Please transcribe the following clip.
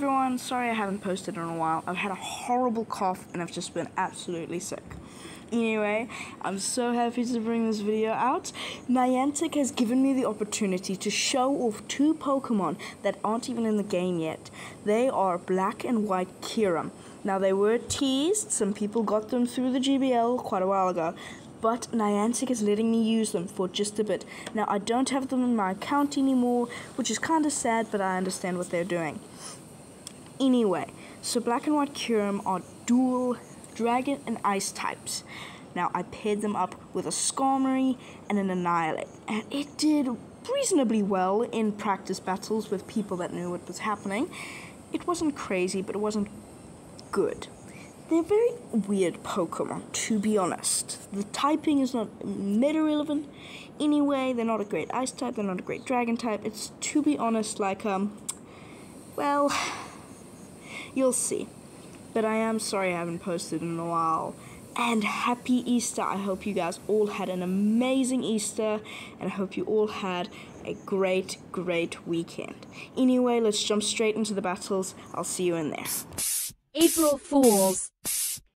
everyone, sorry I haven't posted in a while. I've had a horrible cough and I've just been absolutely sick. Anyway, I'm so happy to bring this video out. Niantic has given me the opportunity to show off two Pokemon that aren't even in the game yet. They are Black and White Kyurem. Now they were teased, some people got them through the GBL quite a while ago, but Niantic is letting me use them for just a bit. Now, I don't have them in my account anymore, which is kind of sad, but I understand what they're doing. Anyway, so Black and White Kyurem are dual Dragon and Ice types. Now, I paired them up with a Skarmory and an Annihilape, and it did reasonably well in practice battles with people that knew what was happening. It wasn't crazy, but it wasn't good. They're very weird Pokemon, to be honest. The typing is not meta relevant anyway. They're not a great ice type, they're not a great dragon type. It's, to be honest, like, um, well, you'll see. But I am sorry I haven't posted in a while. And happy Easter! I hope you guys all had an amazing Easter, and I hope you all had a great, great weekend. Anyway, let's jump straight into the battles. I'll see you in there. April Fools.